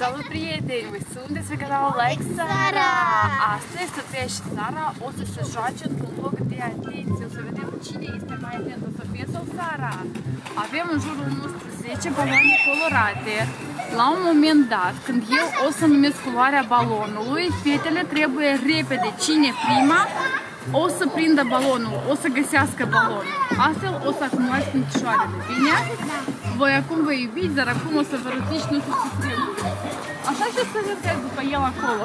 Salut, prieteni! Voi sunteți pe canalul Like Sara! Astăzi, Sofia și Sara o să se joace într-un loc de atenție. O să vedem cine este mai atentă, Sofia sau Sara. Avem în jurul nostru 10 baloane colorate. La un moment dat, când eu o să numesc culoarea balonului, fetele trebuie repede cine prima o să prindă balonul, o să găsească balonul. Astfel o să acumulați punctișoarele, bine? Voi acum vă iubiți, dar acum o să vă rătiți și nu să se Așa și o să vedeți după el acolo.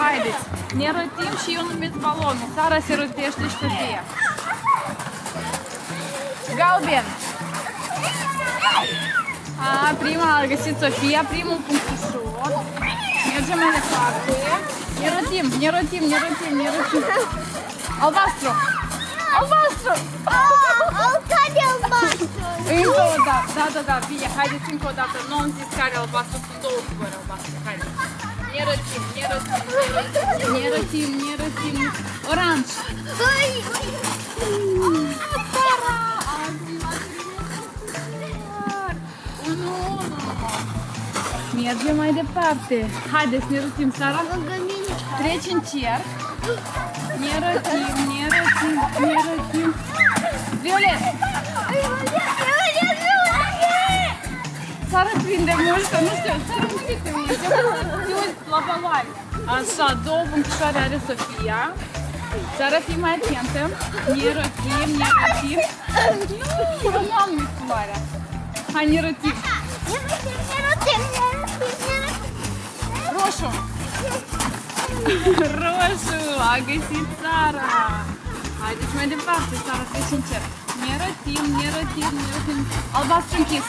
Haideți, ne rătim și eu numesc balonul. Sara se rătește și Sofia. Galben! A, prima a găsit Sofia, primul punctișor. Mergem mai departe. Ne rotim, ne rotim, ne rotim, ne rotim. Albastru! Albastru! Al care albastru? Încă o dată, da, da, da, bine, haideți încă o dată. Nu am zis care albastru, sunt două culori albastre, haideți. Ne rătim, ne rătim, ne rătim, ne rătim. Oranj! Hai! Sara! Mergem mai departe. Haideți, ne rătim, Sara. Lângă mine. Treci în cerc. Ne rătim, ne rătim, ne rătim. Violet! Sara prinde mușcă, nu știu, Sara unde te uiți? Eu vreau să te uiți la baloane. Așa, două punctișoare are Sofia. Sara, fii mai atentă. Ne rătim, ne rătim. Nu, eu nu am numit culoarea. Hai, ne rătim. Roșu. Roșu, a găsit Sara. Haideți mai departe, Sara, treci în cer. Ne rătim, ne rătim, ne rătim. Albastru închis.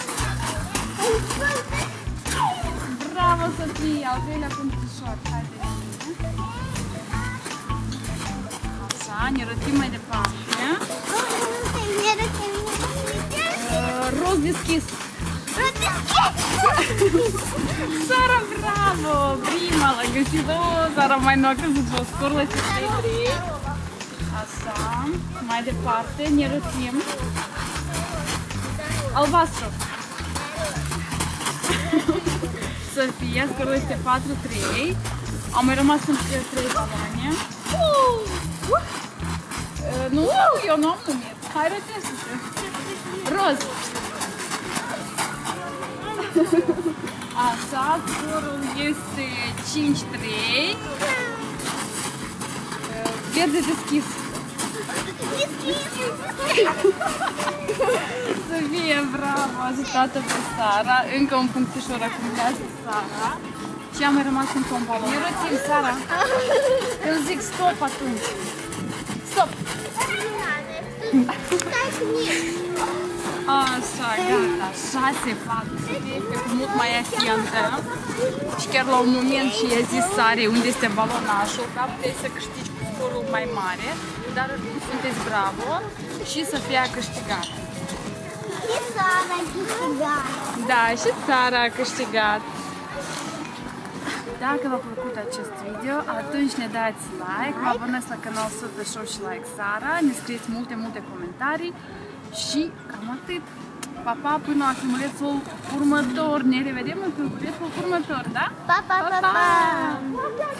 Bravo, Sofia, al treilea punctișor. Haide. Așa, ne rătim mai departe. Uh, Roz deschis. Sara, bravo! Prima l-a găsit. Oh, Sara mai nu a căzut jos. Scor la 3 Așa, mai departe, ne rătim. Albastru. Sofia, scorul este 4-3. Au mai rămas în 3 baloane. Nu, eu nu am numit. Hai, rătește-te. Roz. Așa, scorul este 5-3. Verde deschis. Sofia, bravo, ajutată pe Sara. Încă un punctișor acumulează Sara. Și am mai rămas încă un balon. Ne rotim, Sara. Eu zic stop atunci. Stop. Așa, gata. 6, 4. Sofia este cu mult mai atentă. Și chiar la un moment și i-a zis Sare unde este balonașul, ca puteți să câștigi cu scorul mai mare. Dar sunteți bravo și Sofia a câștigat. Și Sara a câștigat. Da, și Sara a câștigat. Dacă v-a plăcut acest video, atunci ne dați like, vă abonați la canal Super Show și Like Sara, ne scrieți multe, multe comentarii și cam atât. Pa, pa, până la filmulețul următor. Ne revedem în filmulețul următor, da? Pa, pa, pa, pa!